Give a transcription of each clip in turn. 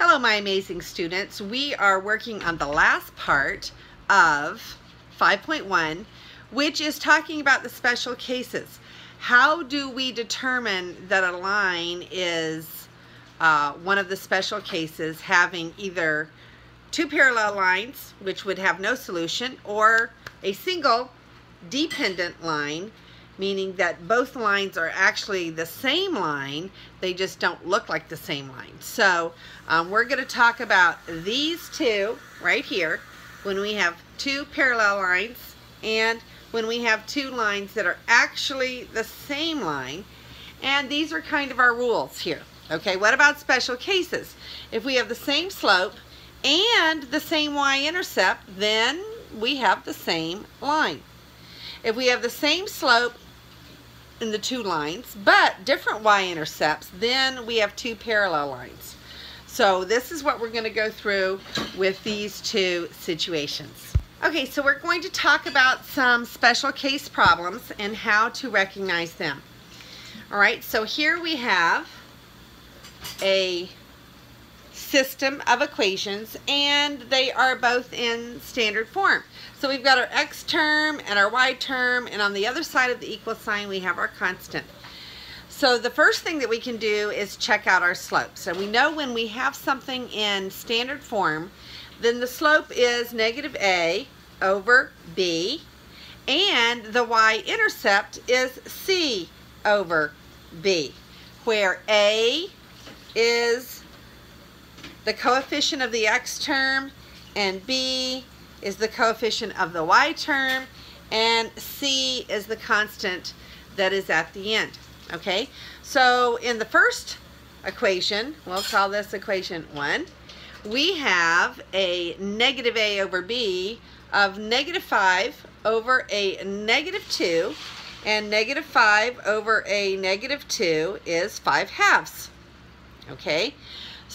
Hello, my amazing students. We are working on the last part of 5.1, which is talking about the special cases. How do we determine that a line is uh, one of the special cases having either two parallel lines, which would have no solution, or a single dependent line meaning that both lines are actually the same line, they just don't look like the same line. So um, we're going to talk about these two right here when we have two parallel lines and when we have two lines that are actually the same line. And these are kind of our rules here. Okay, what about special cases? If we have the same slope and the same y-intercept, then we have the same line. If we have the same slope in the two lines, but different y-intercepts, then we have two parallel lines. So this is what we're going to go through with these two situations. Okay, so we're going to talk about some special case problems and how to recognize them. All right, so here we have a system of equations and they are both in standard form. So we've got our x term and our y term and on the other side of the equal sign we have our constant. So the first thing that we can do is check out our slope. So we know when we have something in standard form then the slope is negative a over b and the y-intercept is c over b where a is the coefficient of the x term, and b is the coefficient of the y term, and c is the constant that is at the end. Okay, so in the first equation, we'll call this equation 1, we have a negative a over b of negative 5 over a negative 2, and negative 5 over a negative 2 is 5 halves. Okay,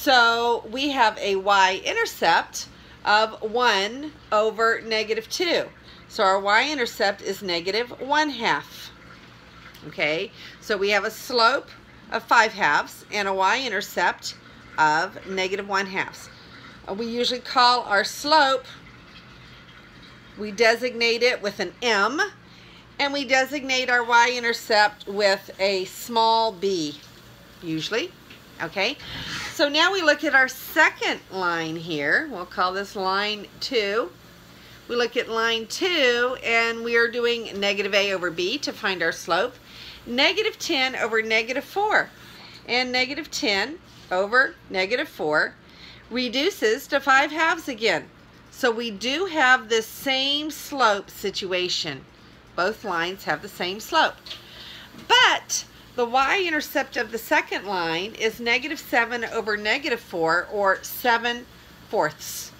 so we have a y-intercept of 1 over negative 2. So our y-intercept is negative 1 half. Okay, so we have a slope of 5 halves and a y-intercept of negative 1 halves. Uh, we usually call our slope, we designate it with an M, and we designate our y-intercept with a small b, usually. Okay, so now we look at our second line here. We'll call this line 2. We look at line 2 and we are doing negative a over b to find our slope. Negative 10 over negative 4. And negative 10 over negative 4 reduces to 5 halves again. So we do have the same slope situation. Both lines have the same slope. But the y-intercept of the second line is negative 7 over negative 4, or 7 fourths.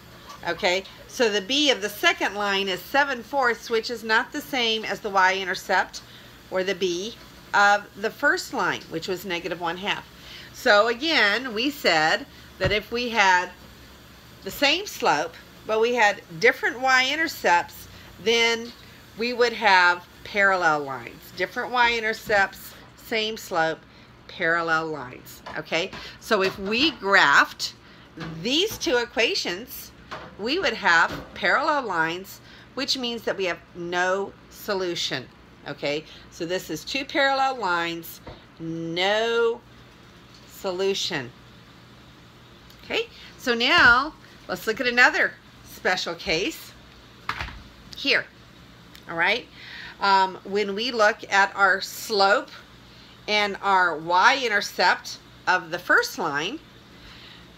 Okay, so the b of the second line is 7 fourths, which is not the same as the y-intercept, or the b, of the first line, which was negative 1 half. So again, we said that if we had the same slope, but we had different y-intercepts, then we would have parallel lines. Different y-intercepts, same slope, parallel lines, okay? So if we graphed these two equations, we would have parallel lines, which means that we have no solution, okay? So this is two parallel lines, no solution. Okay, so now let's look at another special case here, all right? Um, when we look at our slope, and our y-intercept of the first line,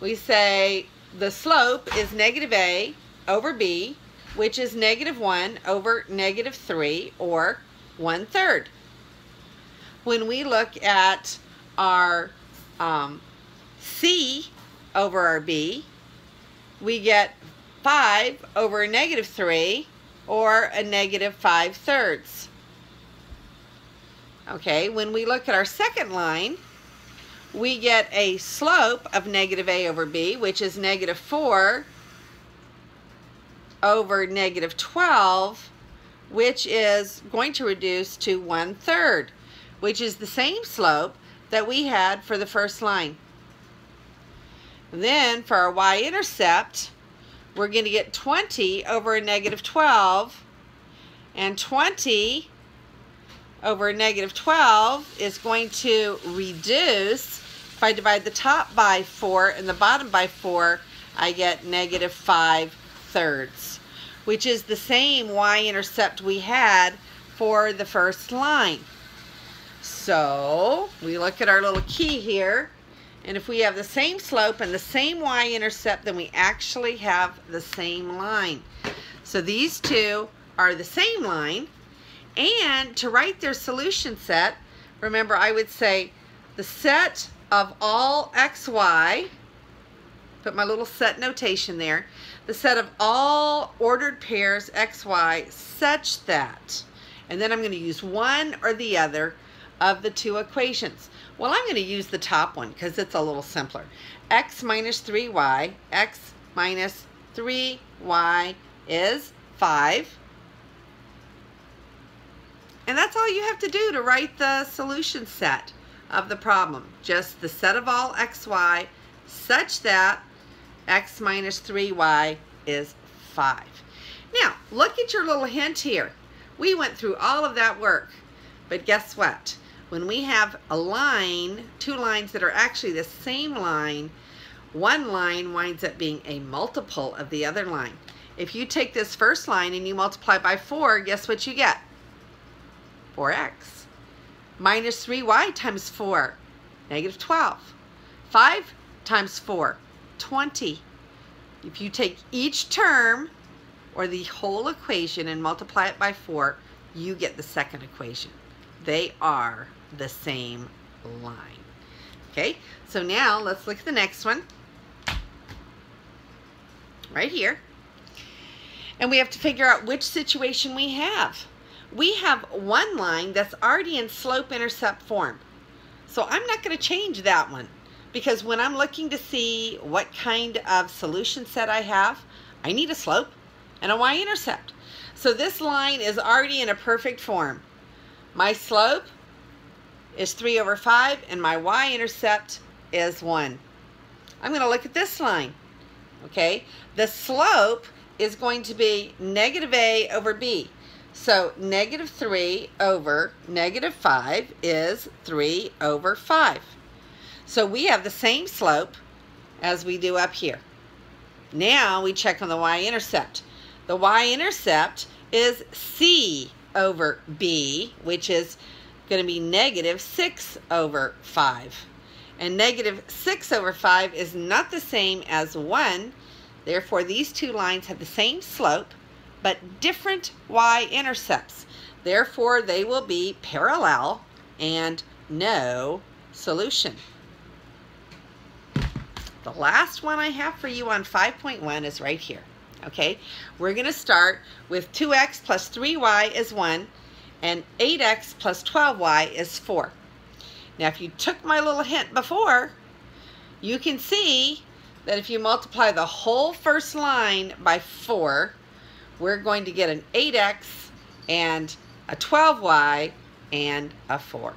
we say the slope is negative a over b, which is negative 1 over negative 3, or 1 third. When we look at our um, c over our b, we get 5 over negative 3, or a negative 5 thirds. Okay, when we look at our second line, we get a slope of negative a over b, which is negative 4 over negative 12, which is going to reduce to 1 third, which is the same slope that we had for the first line. Then for our y-intercept, we're going to get 20 over a negative 12. And 20 over negative 12 is going to reduce, if I divide the top by 4 and the bottom by 4, I get negative 5 thirds, which is the same y-intercept we had for the first line. So we look at our little key here and if we have the same slope and the same y-intercept, then we actually have the same line. So these two are the same line. And to write their solution set, remember I would say the set of all xy, put my little set notation there, the set of all ordered pairs xy such that, and then I'm going to use one or the other of the two equations. Well, I'm going to use the top one because it's a little simpler. x minus 3y, x minus 3y is 5. And that's all you have to do to write the solution set of the problem. Just the set of all xy such that x minus 3y is 5. Now, look at your little hint here. We went through all of that work, but guess what? when we have a line, two lines that are actually the same line, one line winds up being a multiple of the other line. If you take this first line and you multiply by 4, guess what you get? 4x. Minus 3y times 4, negative 12. 5 times 4, 20. If you take each term or the whole equation and multiply it by 4, you get the second equation. They are the same line. Okay, so now let's look at the next one. Right here. And we have to figure out which situation we have. We have one line that's already in slope-intercept form. So I'm not going to change that one because when I'm looking to see what kind of solution set I have, I need a slope and a y-intercept. So this line is already in a perfect form. My slope is 3 over 5, and my y-intercept is 1. I'm going to look at this line. Okay, the slope is going to be negative a over b. So negative 3 over negative 5 is 3 over 5. So we have the same slope as we do up here. Now we check on the y-intercept. The y-intercept is c over b, which is going to be negative 6 over 5. And negative 6 over 5 is not the same as 1. Therefore, these two lines have the same slope, but different y-intercepts. Therefore, they will be parallel and no solution. The last one I have for you on 5.1 is right here. Okay, we're going to start with 2x plus 3y is 1 and 8x plus 12y is 4. Now if you took my little hint before, you can see that if you multiply the whole first line by 4, we're going to get an 8x and a 12y and a 4.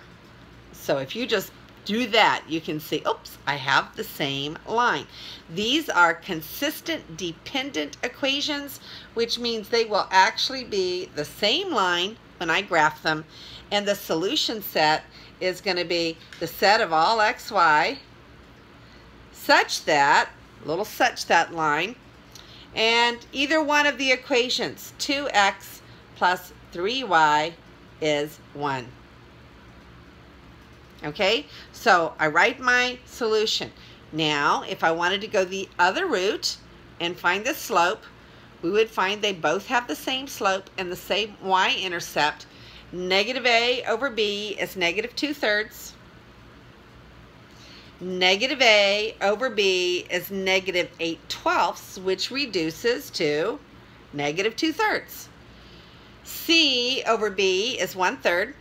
So if you just do that, you can see, oops, I have the same line. These are consistent dependent equations, which means they will actually be the same line when I graph them. And the solution set is going to be the set of all xy such that, little such that line, and either one of the equations, 2x plus 3y is 1. Okay, so I write my solution. Now, if I wanted to go the other route and find the slope, we would find they both have the same slope and the same y-intercept. Negative a over b is negative 2 thirds. Negative a over b is negative 8 twelfths, which reduces to negative 2 thirds. c over b is 1 third.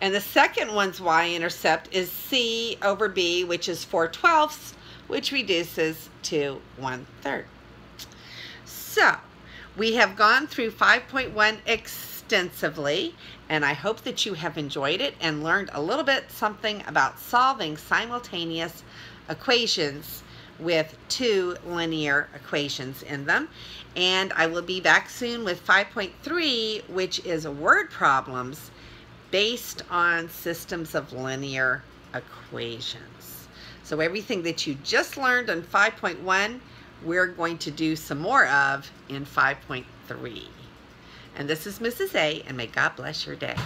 And the second one's y-intercept is c over b, which is 4 twelfths, which reduces to one third. So we have gone through 5.1 extensively extensively, and I hope that you have enjoyed it and learned a little bit something about solving simultaneous equations with two linear equations in them. And I will be back soon with 5.3, which is word problems based on systems of linear equations. So everything that you just learned in 5.1, we're going to do some more of in 5.3. And this is Mrs. A, and may God bless your day.